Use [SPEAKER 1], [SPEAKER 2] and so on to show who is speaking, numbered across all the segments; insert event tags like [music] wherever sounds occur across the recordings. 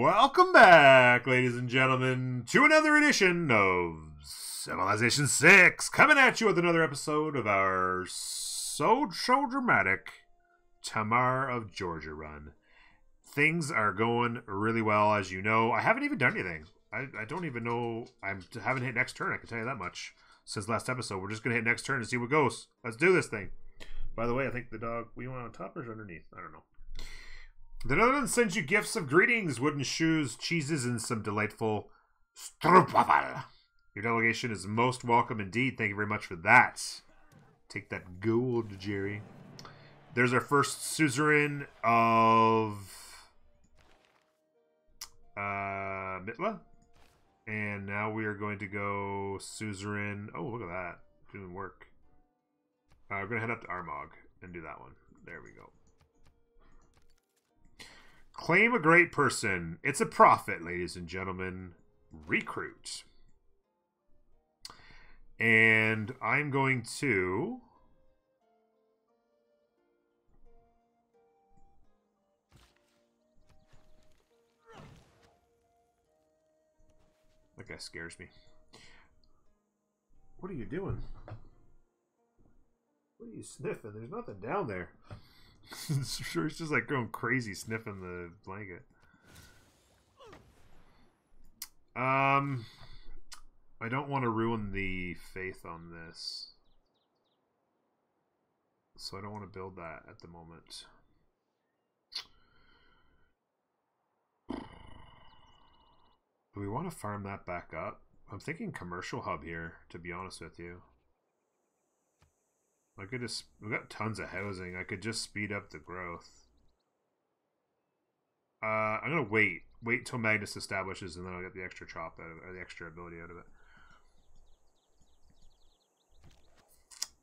[SPEAKER 1] Welcome back, ladies and gentlemen, to another edition of Civilization 6. Coming at you with another episode of our so so dramatic Tamar of Georgia run. Things are going really well, as you know. I haven't even done anything. I, I don't even know. I haven't hit next turn, I can tell you that much. Since last episode, we're just going to hit next turn and see what goes. Let's do this thing. By the way, I think the dog, we want on top or underneath? I don't know. The Netherlands sends you gifts of greetings, wooden shoes, cheeses, and some delightful stroopwafel. Your delegation is most welcome indeed. Thank you very much for that. Take that gold, Jerry. There's our first suzerain of uh, Mitla. And now we are going to go suzerain. Oh, look at that. Doing work. Uh, we're going to head up to Armagh and do that one. There we go. Claim a great person. It's a prophet, ladies and gentlemen. Recruit. And I'm going to. That guy scares me. What are you doing? What are you sniffing? There's nothing down there. [laughs] sure, it's just like going crazy sniffing the blanket. Um, I don't want to ruin the faith on this. So I don't want to build that at the moment. Do we want to farm that back up? I'm thinking commercial hub here, to be honest with you. I could just, we got tons of housing. I could just speed up the growth. Uh, I'm gonna wait, wait till Magnus establishes, and then I'll get the extra chop out of it, or the extra ability out of it.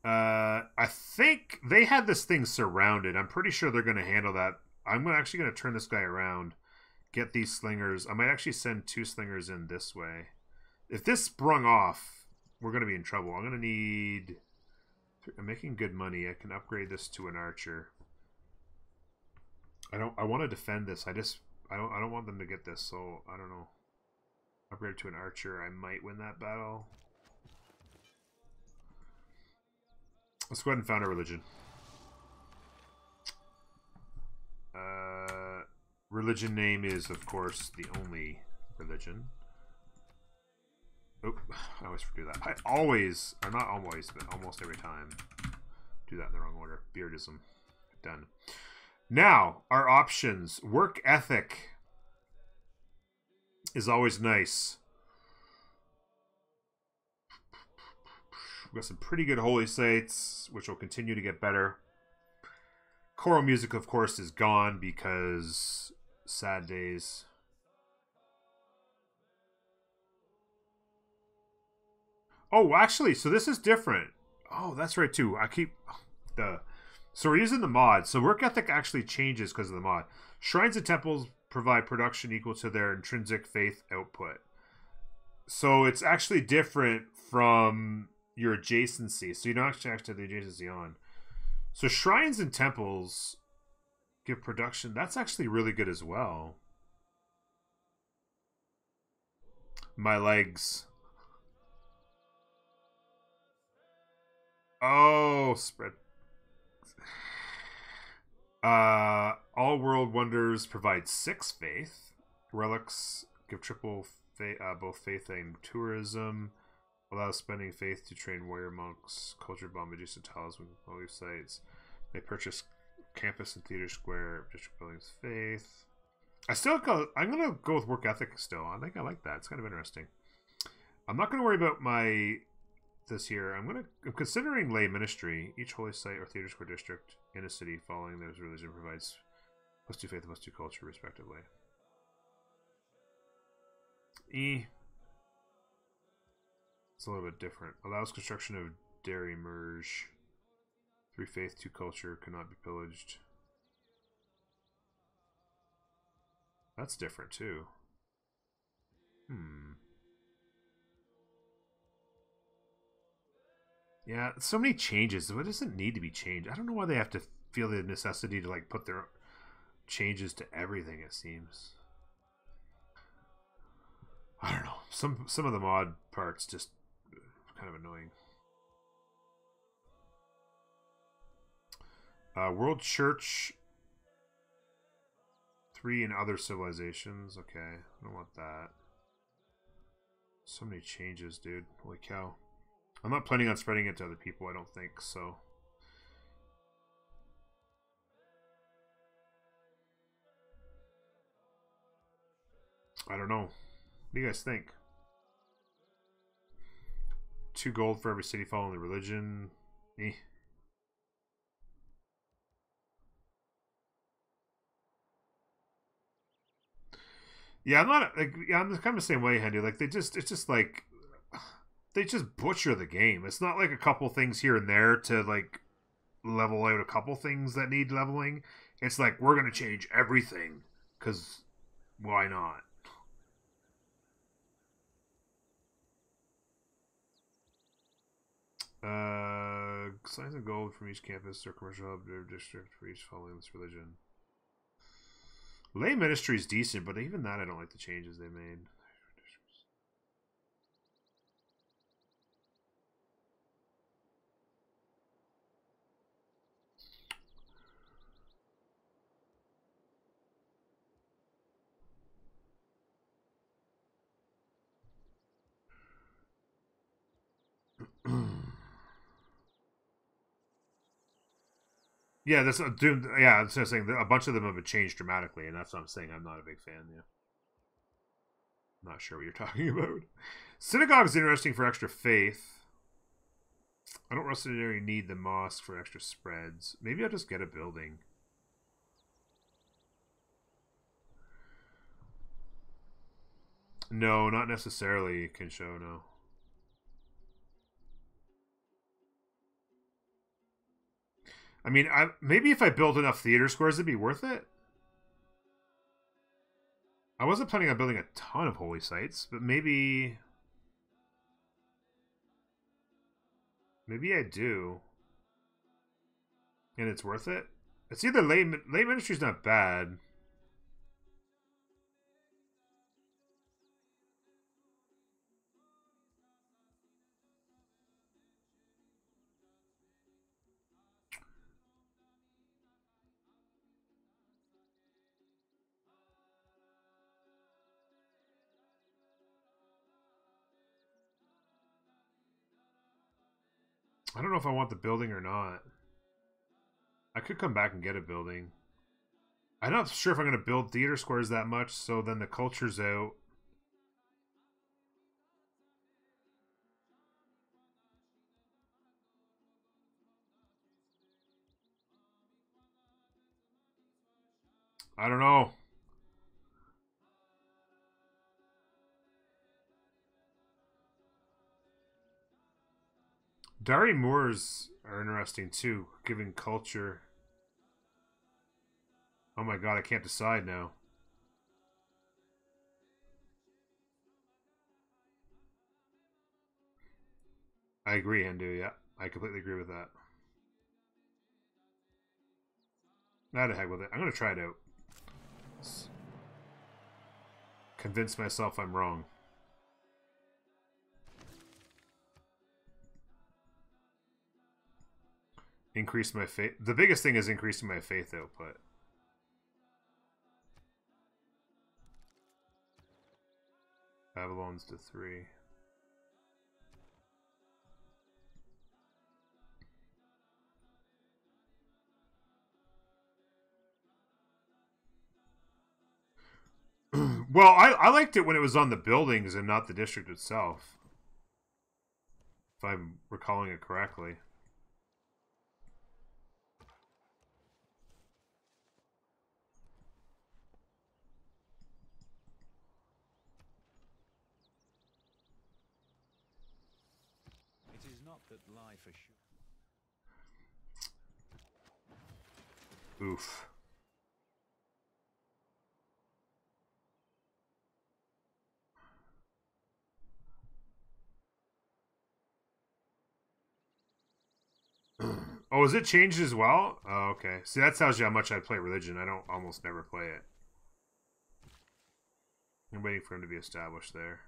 [SPEAKER 1] Uh, I think they had this thing surrounded. I'm pretty sure they're gonna handle that. I'm actually gonna turn this guy around, get these slingers. I might actually send two slingers in this way. If this sprung off, we're gonna be in trouble. I'm gonna need I'm making good money. I can upgrade this to an archer. I don't. I want to defend this. I just. I don't. I don't want them to get this. So I don't know. Upgrade to an archer. I might win that battle. Let's go ahead and found a religion. Uh, religion name is, of course, the only religion. Oh, I always do that. I always, or not always, but almost every time, do that in the wrong order. Beardism. Done. Now, our options. Work ethic is always nice. We've got some pretty good holy sites, which will continue to get better. Choral music, of course, is gone because sad days. Oh, actually, so this is different. Oh, that's right too. I keep the so we're using the mod. So work ethic actually changes because of the mod. Shrines and temples provide production equal to their intrinsic faith output. So it's actually different from your adjacency. So you don't actually have to have the adjacency on. So shrines and temples give production. That's actually really good as well. My legs. Oh, spread. Uh, all world wonders provide six faith. Relics give triple faith, uh, both faith and tourism. Allow spending faith to train warrior monks. Culture bomb Medusa talisman holy sites. They purchase campus and theater square district buildings. Faith. I still go. I'm gonna go with work ethic still. I think I like that. It's kind of interesting. I'm not gonna worry about my this year. I'm gonna I'm considering lay ministry. Each holy site or theater square district in a city following their religion provides plus two faith and plus two culture, respectively. E. It's a little bit different. Allows construction of Dar-e Mehr. Three faith, two culture, cannot be pillaged. That's different too. Hmm. Yeah, so many changes. What doesn't need to be changed? I don't know why they have to feel the necessity to like put their changes to everything. It seems. I don't know. Some some of the mod parts just kind of annoying. Uh, World Church 3 and other civilizations. Okay, I don't want that. So many changes, dude. Holy cow. I'm not planning on spreading it to other people, I don't think, so... I don't know. What do you guys think? Two gold for every city following the religion. Eh. Yeah, I'm not like yeah, I'm kind of the same way, Henry. Like they just it's just like they just butcher the game. It's not like a couple things here and there to like level out a couple things that need leveling. It's like we're gonna change everything because why not? Uh, signs of gold from each campus or commercial hub or district for each following this religion. Lay ministry is decent, but even that I don't like the changes they made. Yeah, this uh, Doom. Yeah, I'm just saying a bunch of them have changed dramatically, and that's what I'm saying. I'm not a big fan. Yeah, I'm not sure what you're [laughs] talking about. Synagogue's interesting for extra faith. I don't necessarily need the mosque for extra spreads. Maybe I'll just get a building. No, not necessarily. Can show no. I mean, I, maybe if I build enough theater squares, it'd be worth it. I wasn't planning on building a ton of holy sites, but maybe... Maybe I do. And it's worth it. It's either late, lay ministry's not bad. I don't know if I want the building or not. I could come back and get a building. I'm not sure if I'm going to build theater squares that much, so then the culture's out. I don't know. Dar-e Mehrs are interesting too, given culture. Oh my god, I can't decide now. I agree, Hindu, yeah. I completely agree with that. Not a heck with it. I'm to try it out. Convince myself I'm wrong. Increase my faith. The biggest thing is increasing my faith output. Babylon's to three. [clears throat] well, I, I liked it when it was on the buildings and not the district itself. If I'm recalling it correctly. Oof. [clears throat] oh, is it changed as well? Oh, okay. See, that tells you how much I play religion. I don't almost never play it. I'm waiting for him to be established there.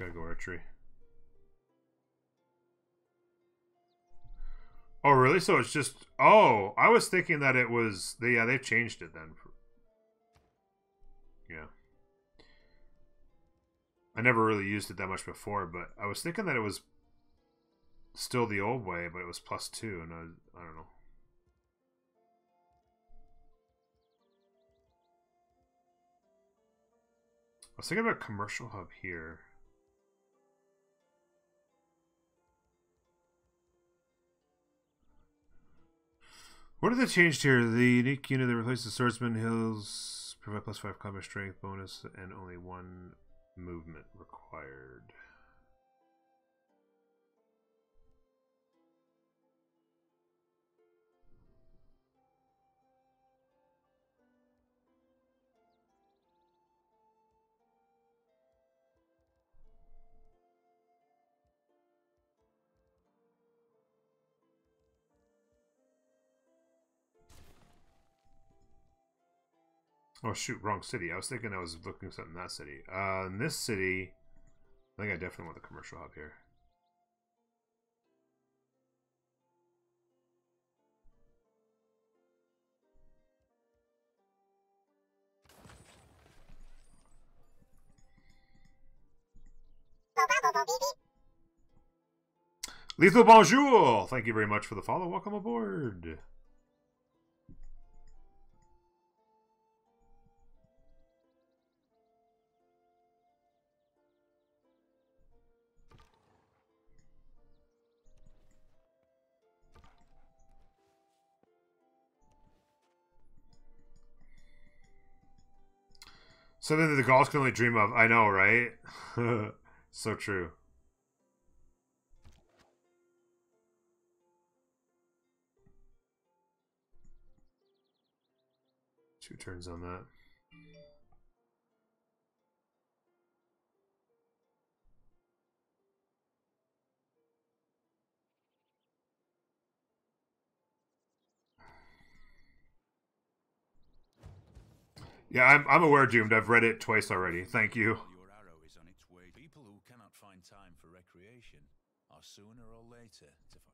[SPEAKER 1] Gotta go archery. Oh, really? So it's just. Oh, I was thinking that it was. Yeah, they've changed it then. Yeah. I never really used it that much before, but I was thinking that it was still the old way, but it was plus two, and I, I don't know. I was thinking about commercial hub here. What have they changed here? The unique unit that replaces the Swordsman Hills provide plus five combat strength bonus and only one movement required. Oh shoot, wrong city. I was thinking I was looking something in that city. Uh, in this city, I think I definitely want the commercial hub here. Lethal Bonjour! Thank you very much for the follow. Welcome aboard. Something that the Gauls can only dream of. I know, right? [laughs] so true. Two turns on that. Yeah, I'm, I'm aware, Doomed. I've read it twice already. Thank you.
[SPEAKER 2] Your arrow is on its way. People who cannot find time for recreation are sooner or later to find.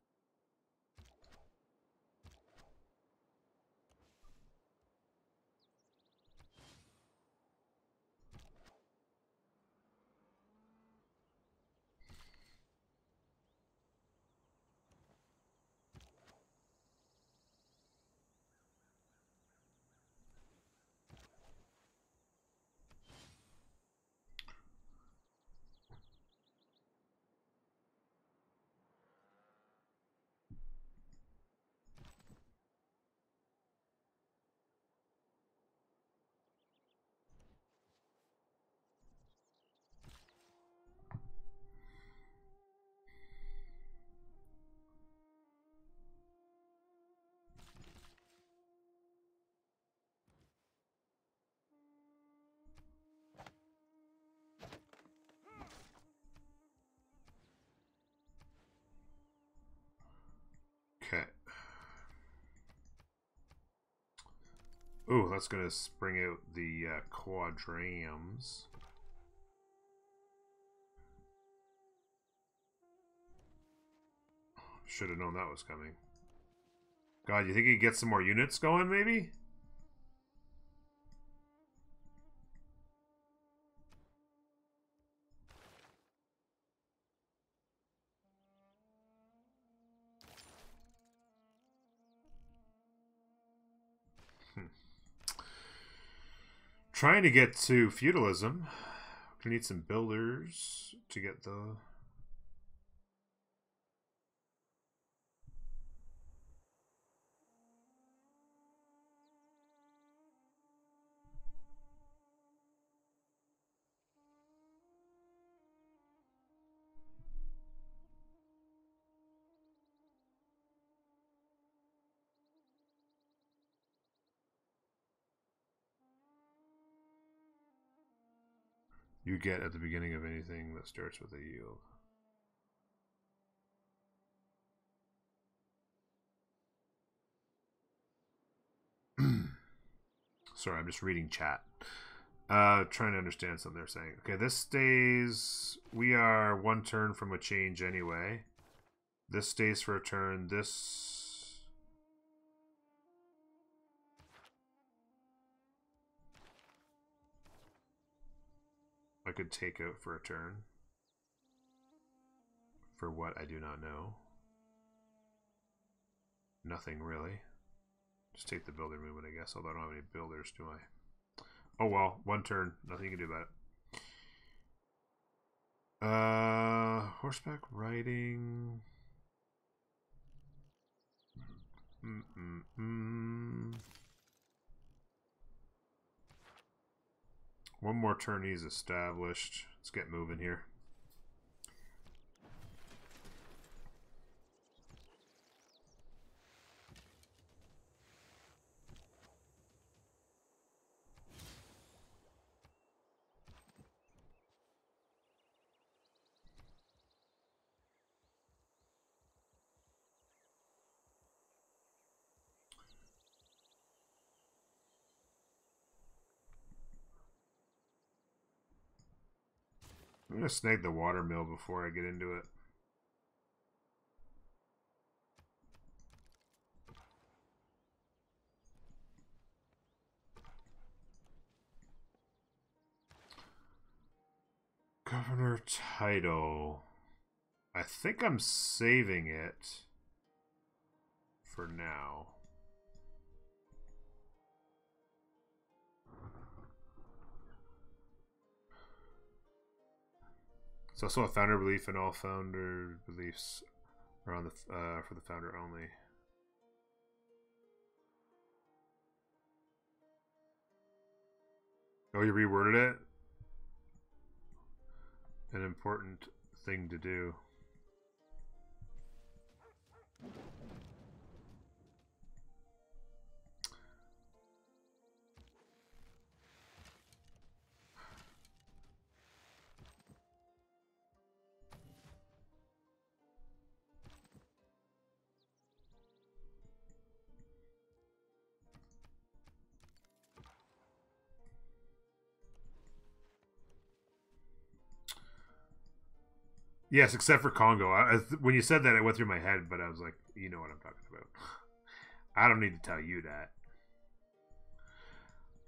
[SPEAKER 1] Okay. Ooh, that's gonna spring out the uh, quadriremes. Should have known that was coming. God, you think he gets some more units going, maybe? Trying to get to feudalism. We need some builders to get the you get at the beginning of anything that starts with a yield. [clears throat] Sorry, I'm just reading chat. Uh, trying to understand something they're saying. Okay, this stays. We are one turn from a change anyway. This stays for a turn. This. I could take out for a turn. For what I do not know. Nothing really. Just take the builder movement, I guess, although I don't have any builders, do I? Oh well, one turn. Nothing you can do about it. Uh, horseback riding. Mm -mm -mm. One more turn he's established. Let's get moving here. I'm gonna snag the water mill before I get into it. Governor title. I think I'm saving it for now. It's also a founder belief, and all founder beliefs are on the uh, for the founder only. Oh, you reworded it. An important thing to do. Yes, except for Congo. I, I, when you said that, it went through my head, but I was like, you know what I'm talking about. [laughs] I don't need to tell you that.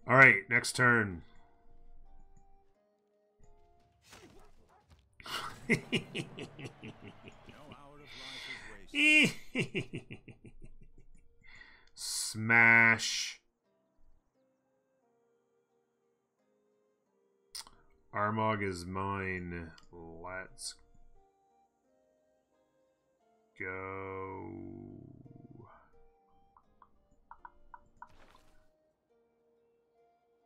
[SPEAKER 1] All right, next turn. [laughs] Smash. Armagh is mine. Let's go.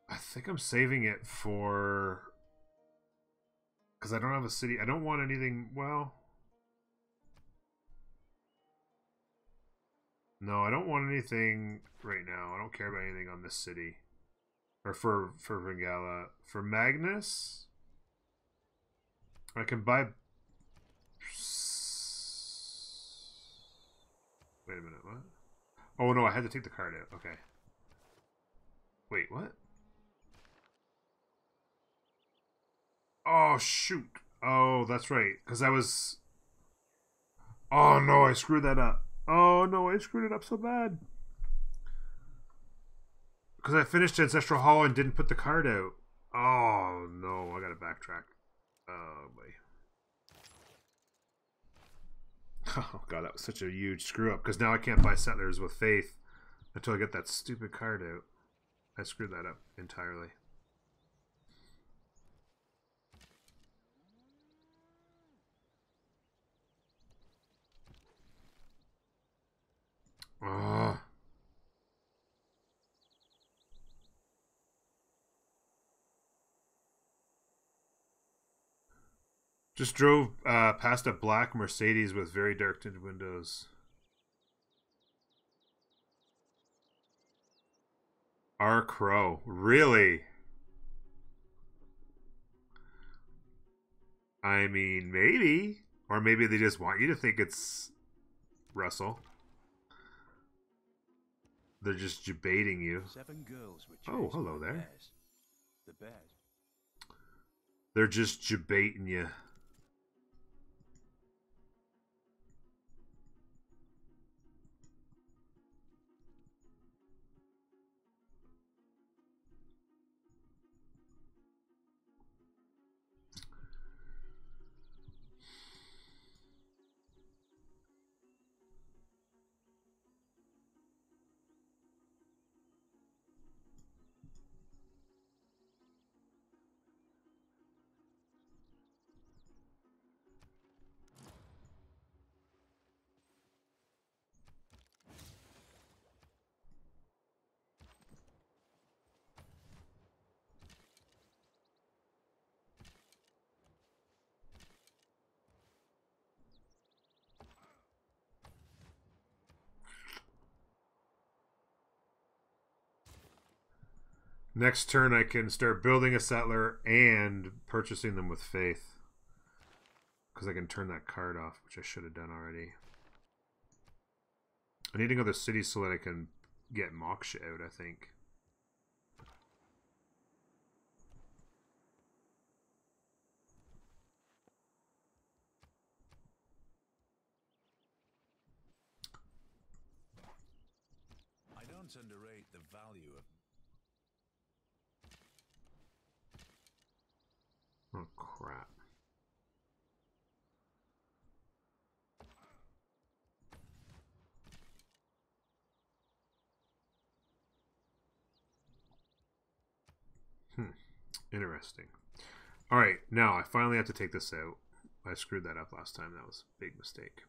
[SPEAKER 1] I think I'm saving it for because I don't have a city. I don't want anything. Well, no, I don't want anything right now. I don't care about anything on this city or for for Vingala. For Magnus, I can buy Wait a minute, what? Oh no, I had to take the card out. Okay. Wait, what? Oh shoot. Oh, that's right. Because I was. Oh no, I screwed that up. Oh no, I screwed it up so bad. Because I finished Ancestral Hall and didn't put the card out. Oh no, I gotta backtrack. Oh boy. Oh god, that was such a huge screw up because now I can't buy settlers with faith until I get that stupid card out. I screwed that up entirely. Ugh. Just drove uh, past a black Mercedes with very dark tinted windows. R. Crow. Really? I mean, maybe. Or maybe they just want you to think it's Russell. They're just debating you. Oh, hello there.
[SPEAKER 2] The.
[SPEAKER 1] They're just debating you. Next turn, I can start building a settler and purchasing them with faith. Because I can turn that card off, which I should have done already. I need another city so that I can get Moksha out, I think.
[SPEAKER 2] I don't underrate the value of
[SPEAKER 1] Oh, crap. Hmm. Interesting. All right, now I finally have to take this out. I screwed that up last time. That was a big mistake.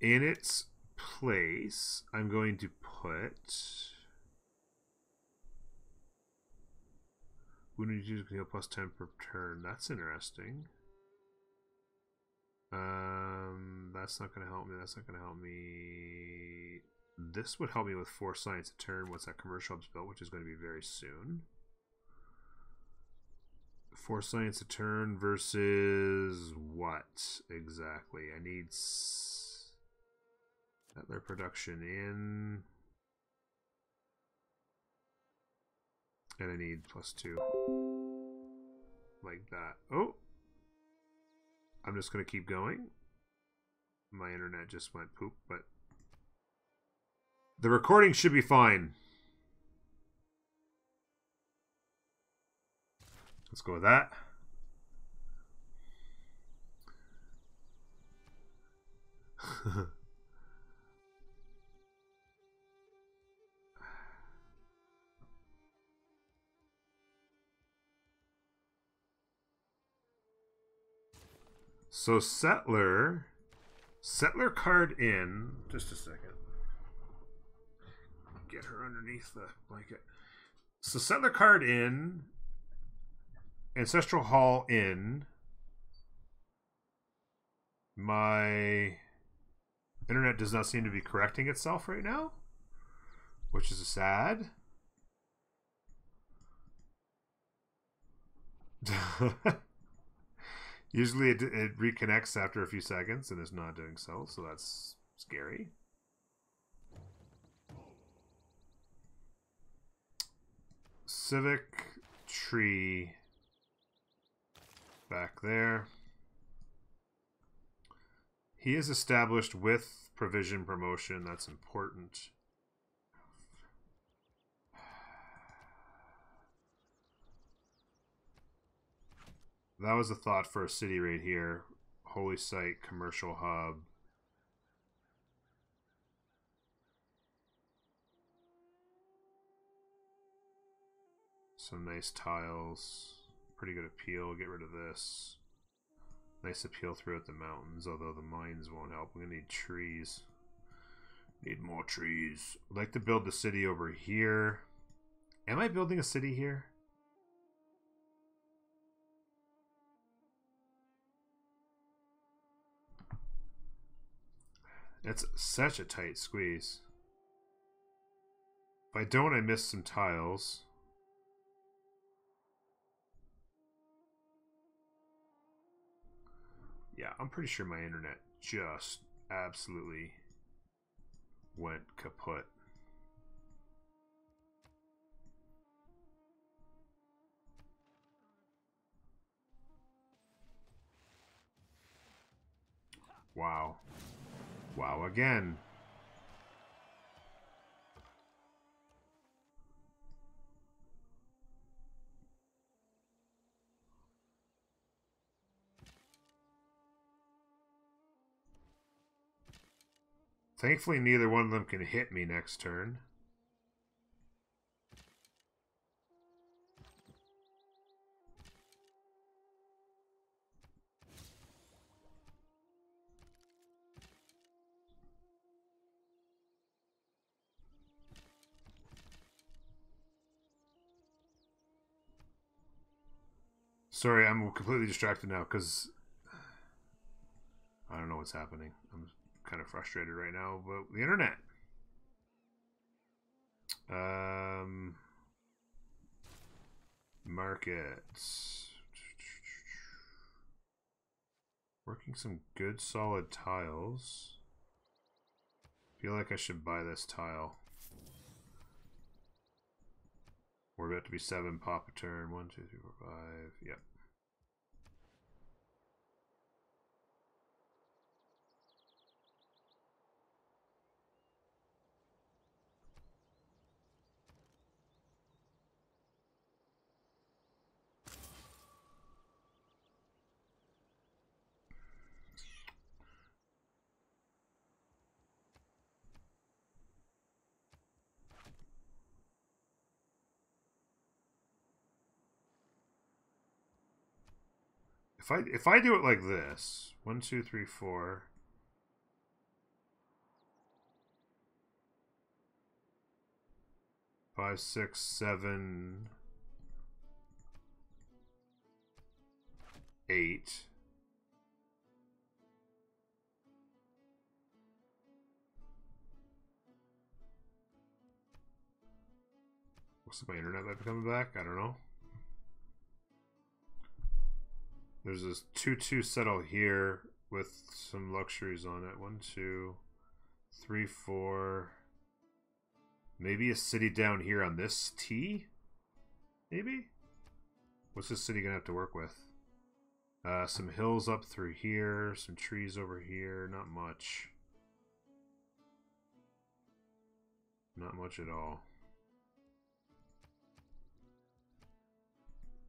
[SPEAKER 1] In its place, I'm going to put Wounded users can heal plus 10 per turn. That's interesting. Um, that's not going to help me. That's not going to help me. This would help me with four science a turn once that commercial hub's built, which is going to be very soon. Four science a turn versus what exactly? I need settler production in. And I need plus two. Like that. Oh! I'm just going to keep going. My internet just went poop, but... The recording should be fine. Let's go with that. [laughs] So settler, settler card in. Just a second. Get her underneath the blanket. So settler card in. Ancestral Hall in. My internet does not seem to be correcting itself right now, which is sad. [laughs] Usually it, it reconnects after a few seconds and is not doing so, so that's scary. Civic tree back there. He is established with provision promotion. That's important. that was a thought for a city right here. Holy site, commercial hub. Some nice tiles. Pretty good appeal. Get rid of this. Nice appeal throughout the mountains, although the mines won't help. We're gonna need trees. Need more trees. I'd like to build the city over here. Am I building a city here? That's such a tight squeeze. If I don't, I miss some tiles. Yeah, I'm pretty sure my internet just absolutely went kaput. Wow. Wow again. Thankfully, neither one of them can hit me next turn. Sorry, I'm completely distracted now because I don't know what's happening. I'm kind of frustrated right now, but the internet. Um, markets. Working some good solid tiles. Feel like I should buy this tile. We're about to be seven pop a turn. One, two, three, four, five. Yep. If I if I do it like this, one, two, three, four. Five, six, seven, eight. Looks like my internet might be coming back. I don't know. There's this 2-2 settle here with some luxuries on it. One, two, three, four. Maybe a city down here on this T? Maybe? What's this city gonna have to work with? Uh, some hills up through here, some trees over here, not much. Not much at all.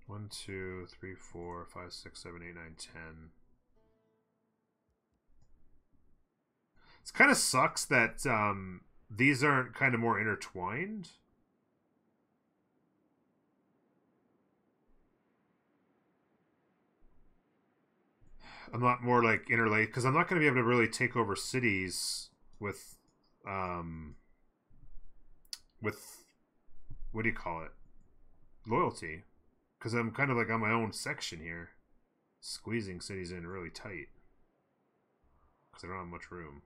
[SPEAKER 1] One, two, three, four, five, six, seven, eight, nine, ten. It kind of sucks that um, these aren't kind of more intertwined. I'm not more like interlaced because I'm not going to be able to really take over cities with, um, with what do you call it? Loyalty because I'm kind of like on my own section here, squeezing cities in really tight because I don't have much room.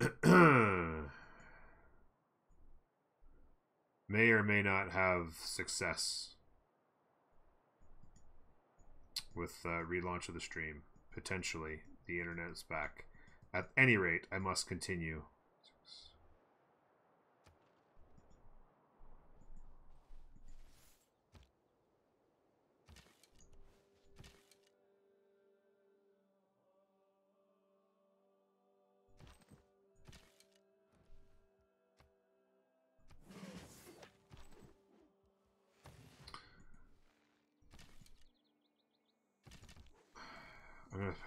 [SPEAKER 1] [clears throat] may or may not have success with uh, relaunch of the stream. Potentially, the internet is back. At any rate, I must continue.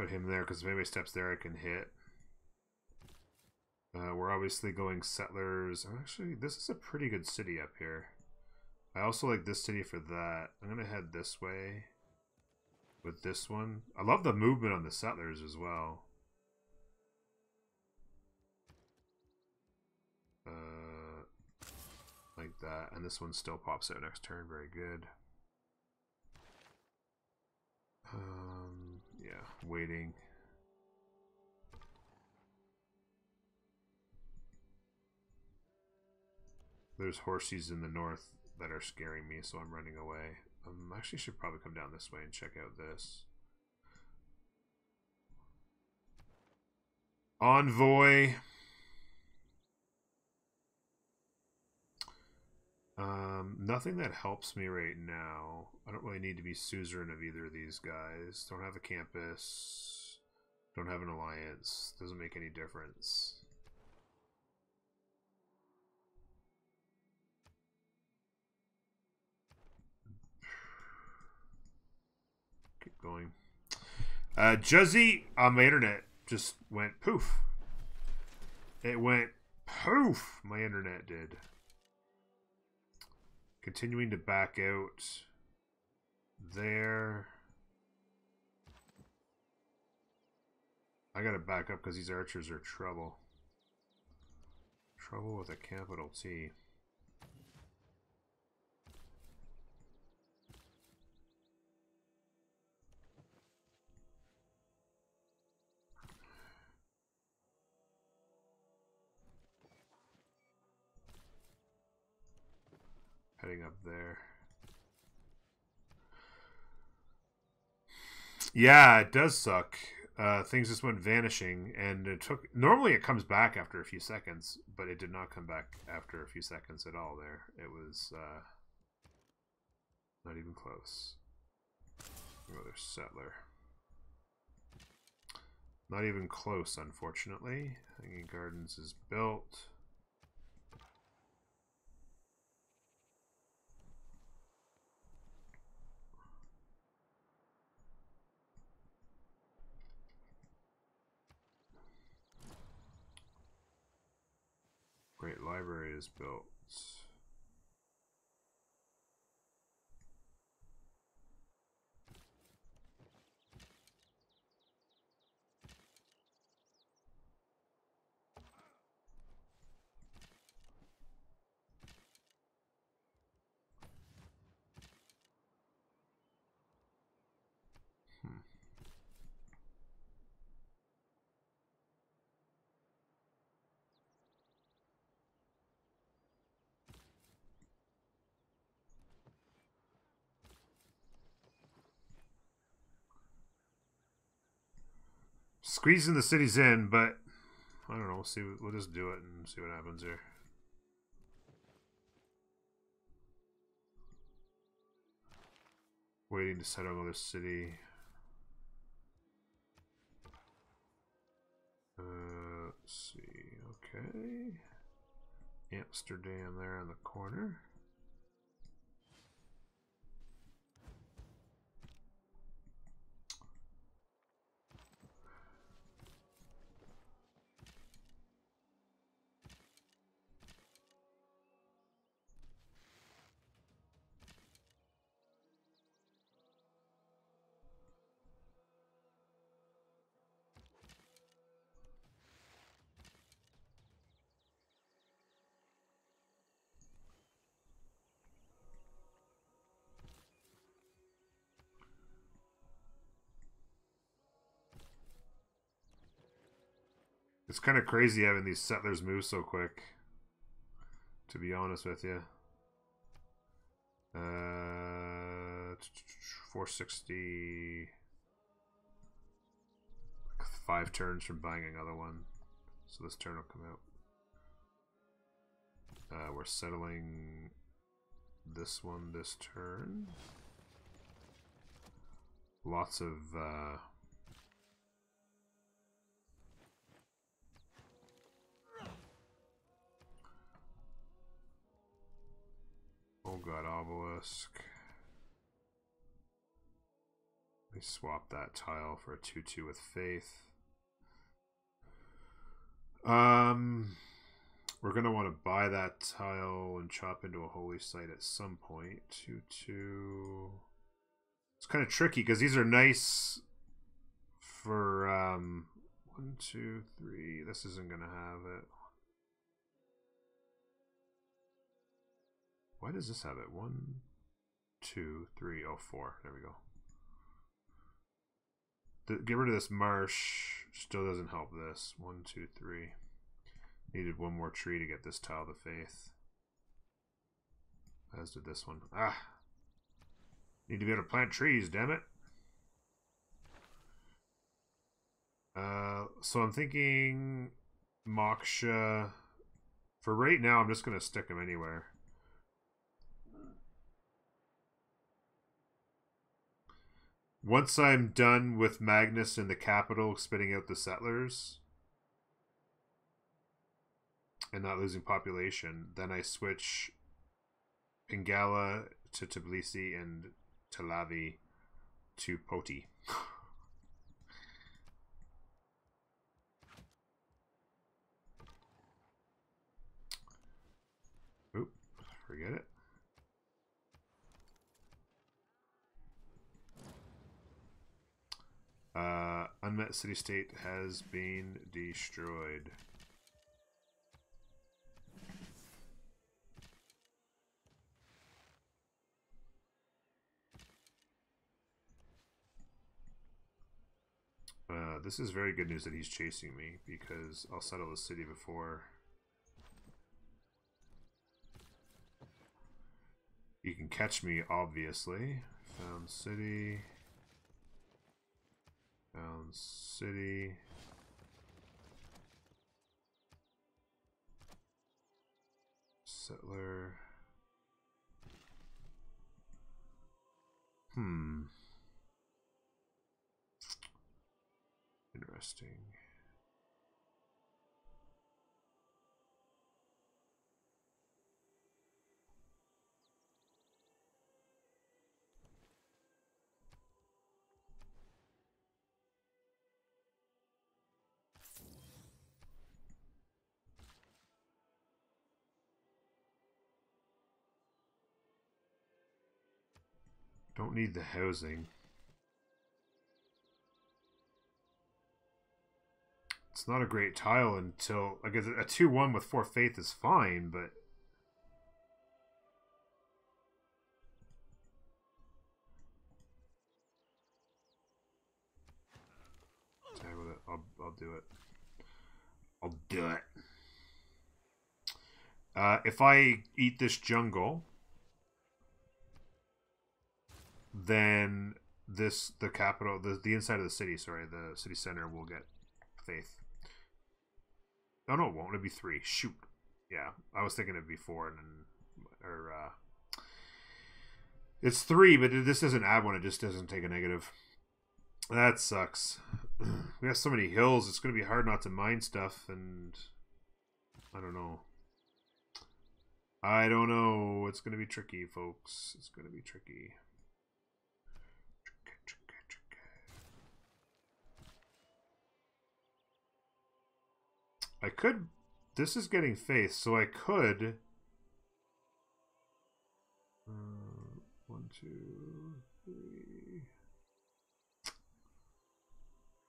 [SPEAKER 1] Put him there because if anybody steps there, I can hit. Uh, we're obviously going settlers. Actually, this is a pretty good city up here. I also like this city for that. I'm going to head this way with this one. I love the movement on the settlers as well. Uh, like that. And this one still pops out next turn. Very good. Yeah, waiting. There's horses in the north that are scaring me, so I'm running away. I um, actually should probably come down this way and check out this. Envoy. Um, nothing that helps me right now. I don't really need to be suzerain of either of these guys. Don't have a campus. Don't have an alliance. Doesn't make any difference. Keep going. Uh, Juzzy on my internet just went poof. It went poof. My internet did. Continuing to back out there. I gotta back up because these archers are trouble. Trouble with a capital T. Heading up there. Yeah, it does suck. Uh, things just went vanishing, and it took. Normally, it comes back after a few seconds, but it did not come back after a few seconds at all. There, it was uh, not even close. Another settler. Not even close, unfortunately. Hanging Gardens is built. Great library is built. Hmm. Squeezing the cities in, but I don't know. We'll see. We'll just do it and see what happens here. Waiting to set settle another city. Uh, let's see. Okay. Amsterdam there in the corner. It's kind of crazy having these settlers move so quick. To be honest with you. Uh, 460. Five turns from buying another one. So this turn will come out. Uh, we're settling this one this turn. Lots of uh, Oh god, obelisk. Let me swap that tile for a 2-2 with faith. Um, we're going to want to buy that tile and chop into a holy site at some point. 2-2. It's kind of tricky because these are nice for um, one, two, three. This isn't going to have it. Why does this have it? One, two, three, oh, four. There we go. The, get rid of this marsh. Still doesn't help this. One, two, three. Needed one more tree to get this tile of faith. As did this one. Ah! Need to be able to plant trees, damn it. Uh, so I'm thinking Moksha. For right now, I'm just gonna stick him anywhere. Once I'm done with Magnus in the capital spitting out the settlers and not losing population, then I switch Pingala to Tbilisi and Telavi to Poti. [laughs] Oop, forget it. Uh, unmet city state has been destroyed. Uh, this is very good news that he's chasing me because I'll settle the city before. You can catch me, obviously. Found city. Found city. Settler. Hmm. Interesting. Don't need the housing. It's not a great tile until I guess a 2-1 with 4 faith is fine, but I'll, I'll do it. I'll do it. Uh, if I eat this jungle, then this the capital, the the inside of the city, sorry, the city center will get faith. Oh no, it won't. It'll be three. Shoot. Yeah, I was thinking it'd be four, and then or uh, it's three, but this doesn't add one. It just doesn't take a negative. That sucks. [clears throat] we have so many hills. It's gonna be hard not to mine stuff, and I don't know. I don't know. It's gonna be tricky, folks. It's gonna be tricky. I could. This is getting faith, so I could. Uh, one, two, three.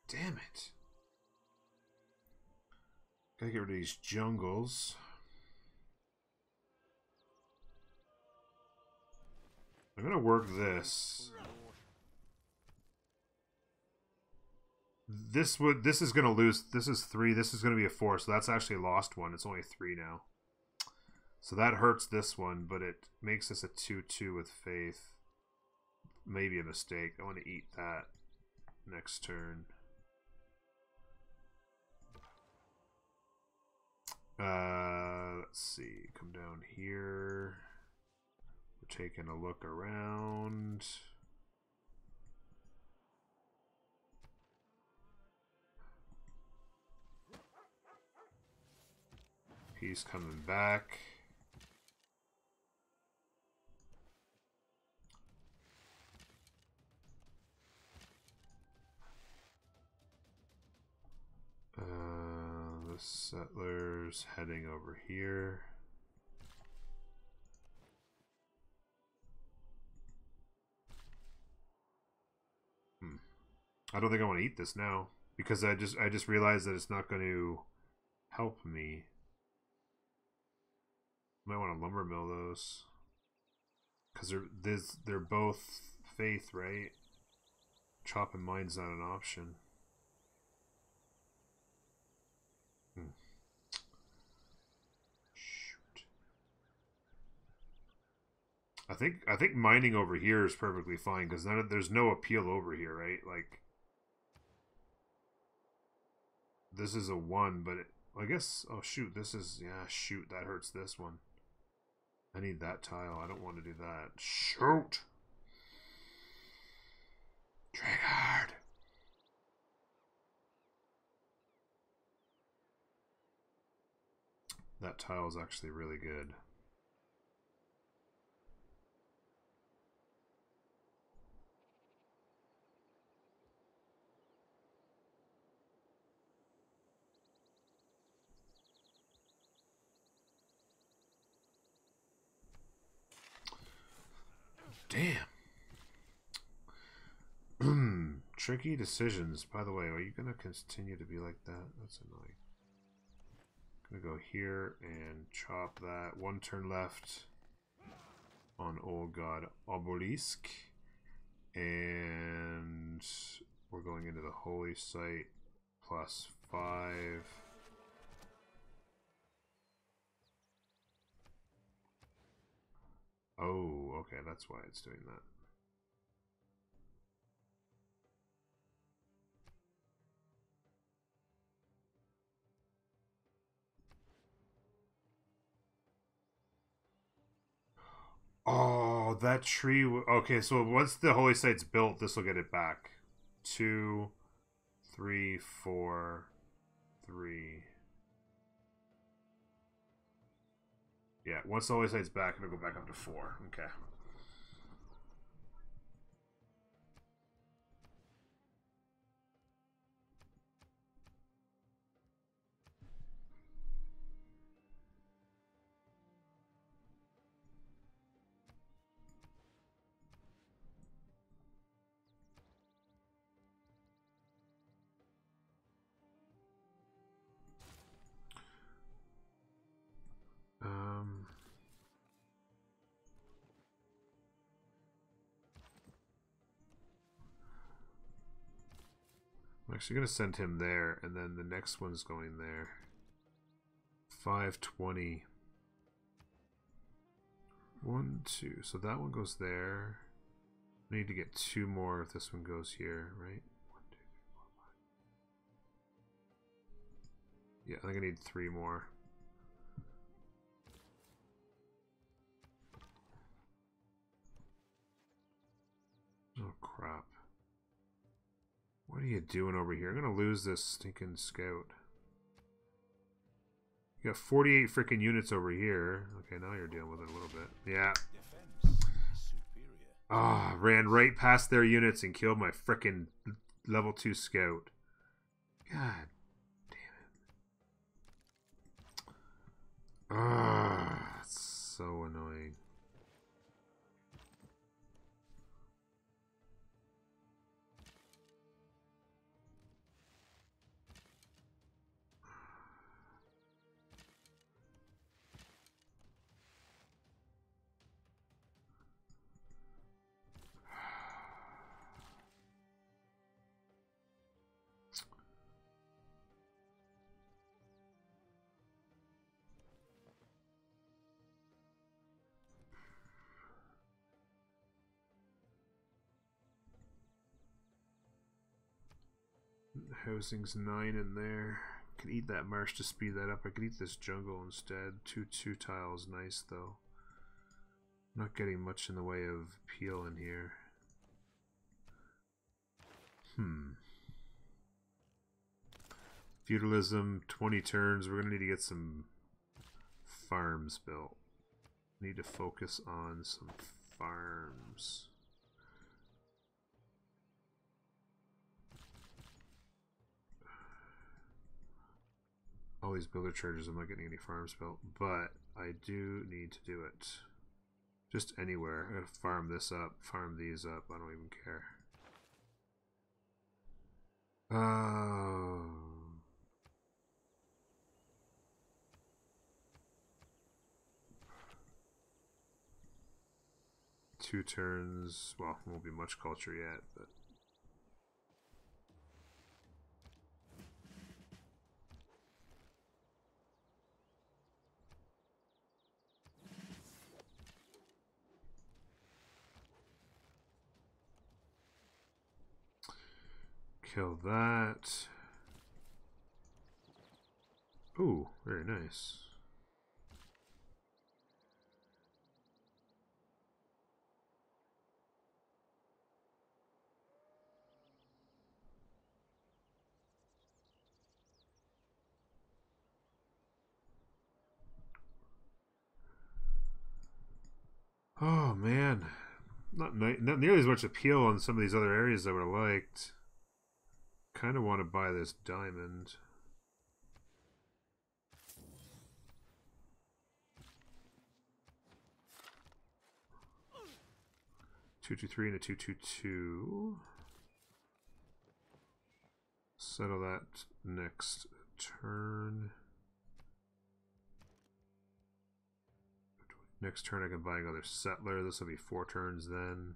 [SPEAKER 1] Damn it. Gotta get rid of these jungles. I'm gonna work this. This would this is gonna lose this is three this is gonna be a four so that's actually a lost one. It's only three now. So that hurts this one but it makes us a 2-2 with faith. Maybe a mistake. I want to eat that next turn. Uh let's see. Come down here. We're taking a look around He's coming back. Uh, the settlers heading over here. Hmm. I don't think I want to eat this now because I just I just realized that it's not going to help me. Might want to lumber mill those. Because they're, this, they're both faith, right? Chopping mine's not an option. Hmm. Shoot. I think I think mining over here is perfectly fine because there's no appeal over here, right? Like this is a one, but it, I guess. Oh shoot, this is yeah. Shoot, that hurts this one. I need that tile. I don't want to do that. Shoot. Triggered. That tile is actually really good. Damn. [clears throat] Tricky decisions. By the way, are you going to continue to be like that? That's annoying. Going to go here and chop that. One turn left on Old God Obelisk. And we're going into the Holy Site plus five. Oh, okay, that's why it's doing that. Oh, that tree. Okay, so once the holy site's built, this will get it back. Two, three, four, three. Yeah, once the holy site's back, it'll go back up to four. Okay. I'm actually going to send him there, and then the next one's going there. 520. One, two. So that one goes there. I need to get two more if this one goes here, right? One, two, three, four, five. Yeah, I think I need three more. Oh, crap. What are you doing over here? I'm going to lose this stinking scout. You got 48 freaking units over here. Okay, now you're dealing with it a little bit. Yeah. Ah, ran right past their units and killed my freaking level 2 scout. God damn it. Ah, it's so annoying. Housing's nine in there. Could eat that marsh to speed that up. I could eat this jungle instead. Two two tiles, nice though. Not getting much in the way of peel in here. Hmm. Feudalism, 20 turns. We're gonna need to get some farms built. Need to focus on some farms. All these builder charges, I'm not getting any farms built, but I do need to do it. Just anywhere. I gotta farm this up, farm these up, I don't even care. Oh. Two turns, well, won't be much culture yet, but kill that. Ooh, very nice. Oh man, not not nearly as much appeal on some of these other areas I would have liked. Kind of want to buy this diamond. Two two three and a two two two. Settle that next turn. Next turn I can buy another settler. This will be four turns then.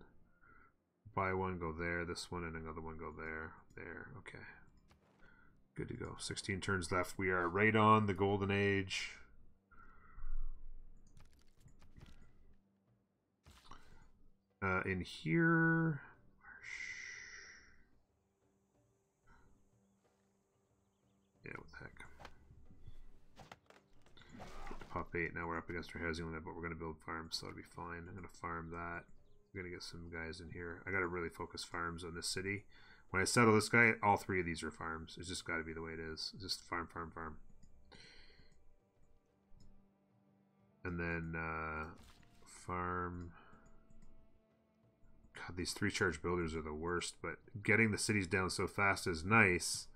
[SPEAKER 1] Buy one, go there. This one and another one go there. There. Okay. Good to go. 16 turns left. We are right on the golden age. Uh, in here... Yeah, what the heck. Pop 8, now we're up against our housing limit, but we're going to build farms, so that'll be fine. I'm going to farm that. We're going to get some guys in here. I got to really focus farms on this city. When I settle this guy, all three of these are farms. It's just got to be the way it is. It's just farm, farm, farm. And then uh, farm... God, these three charge builders are the worst, but getting the cities down so fast is nice.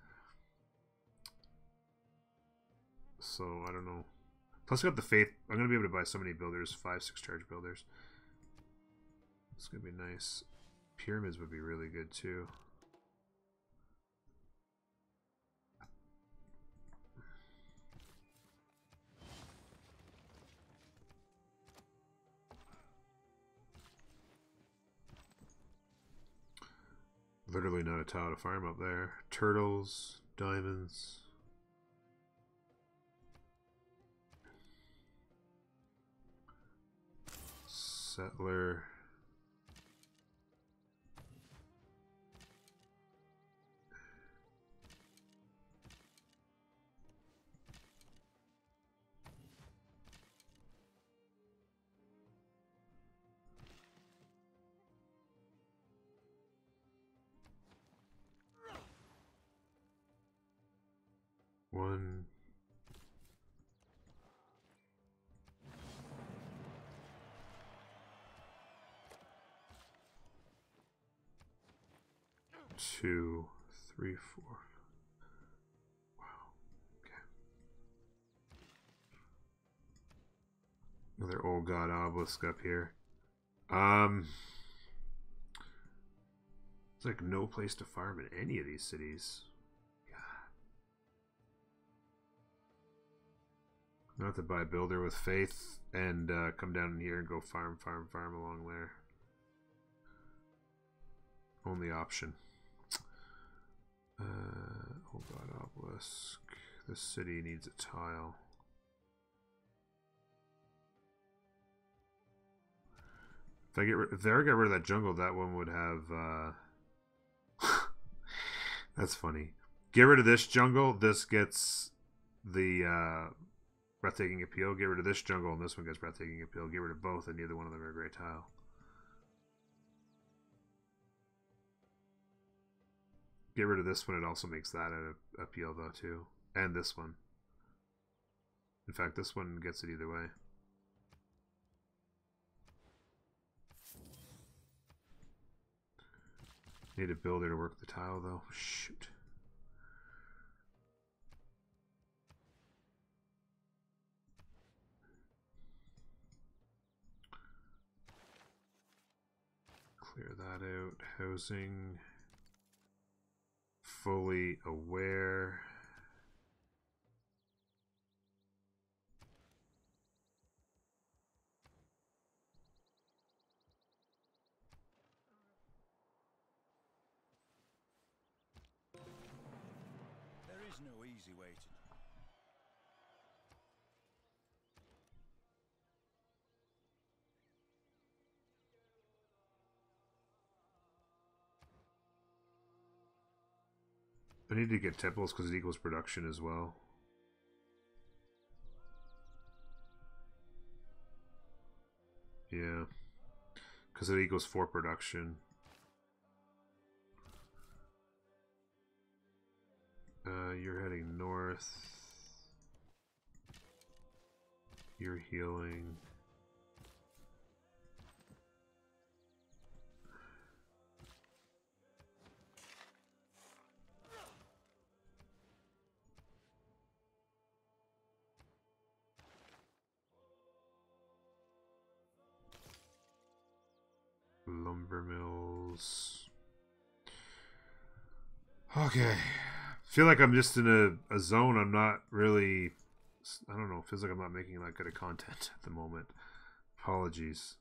[SPEAKER 1] So, I don't know. Plus, I got the faith. I'm going to be able to buy so many builders. Five, six charge builders. It's going to be nice. Pyramids would be really good, too. Literally not a tile to farm up there. Turtles, diamonds. Settler. One. Two, three, four. Wow. Okay. Another old god obelisk up here. Um. It's like no place to farm in any of these cities. Not to buy a builder with faith and uh, come down in here and go farm, farm, farm along there. Only option. Uh, oh god, obelisk. This city needs a tile. If I get if they ever get rid of that jungle, that one would have. Uh... [laughs] That's funny. Get rid of this jungle. This gets the uh, breathtaking appeal. Get rid of this jungle, and this one gets breathtaking appeal. Get rid of both, and neither one of them are a great tile. Get rid of this one, it also makes that an appeal, though, too. And this one. In fact, this one gets it either way. Need a builder to work the tile, though. Shoot. Clear that out. Housing. Fully aware. I need to get temples because it equals production as well. Yeah. Because it equals 4 production. Uh, you're heading north. You're healing. Lumber mills. Okay. feel like I'm just in a, a zone I'm not really I don't know, feels like I'm not making that good of content [laughs] at the moment. Apologies.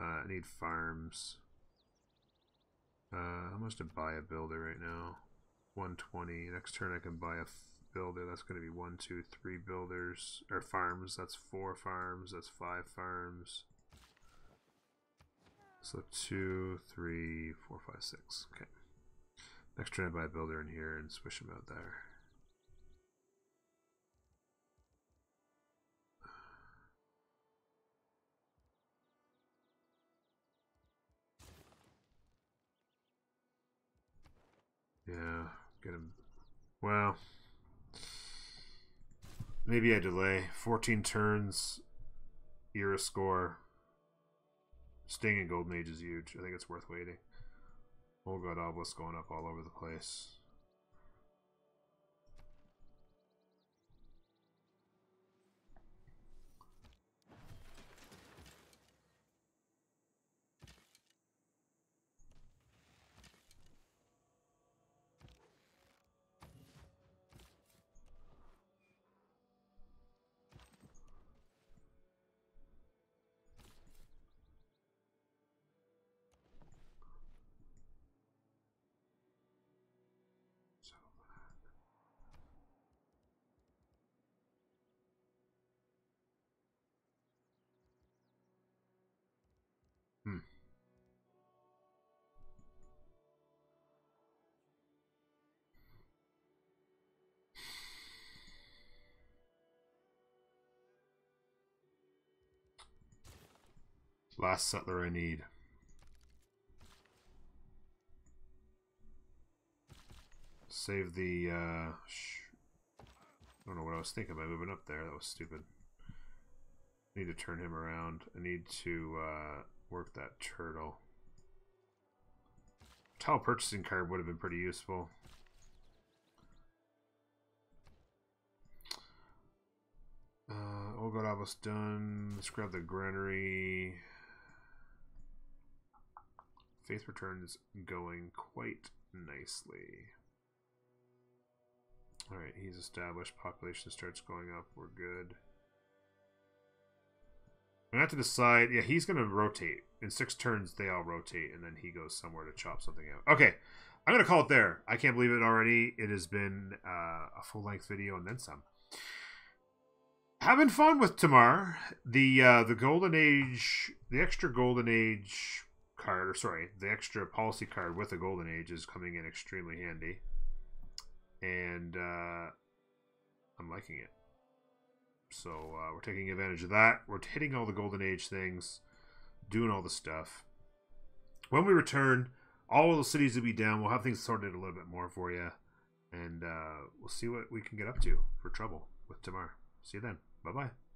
[SPEAKER 1] Uh, I need farms. Uh, how much to buy a builder right now? 120. Next turn I can buy a builder. That's going to be one, two, three builders. Or farms. That's four farms. That's five farms. So two, three, four, five, six. Okay. Next turn I buy a builder in here and swish him out there. Yeah, get him. Well, maybe I delay. 14 turns, Era score. Sting and Golden Age is huge. I think it's worth waiting. Oh god, Obelisk going up all over the place. Last settler I need. Save the, uh... I don't know what I was thinking by moving up there. That was stupid. I need to turn him around. I need to, uh, work that turtle. Tile purchasing card would have been pretty useful. Uh, almost done. Let's grab the granary. Faith returns going quite nicely. Alright, he's established. Population starts going up. We're good. I have to decide. Yeah, he's going to rotate. In six turns, they all rotate, and then he goes somewhere to chop something out. Okay, I'm going to call it there. I can't believe it already. It has been uh, a full length video and then some. Having fun with Tamar. The uh, the Golden Age, the extra Golden Age card, or sorry, the extra policy card with the Golden Age is coming in extremely handy, and uh, I'm liking it. So uh, we're taking advantage of that. We're hitting all the Golden Age things, doing all the stuff. When we return, all of the cities will be down. We'll have things sorted a little bit more for you, and uh, we'll see what we can get up to for trouble with Tamar. See you then. Bye bye.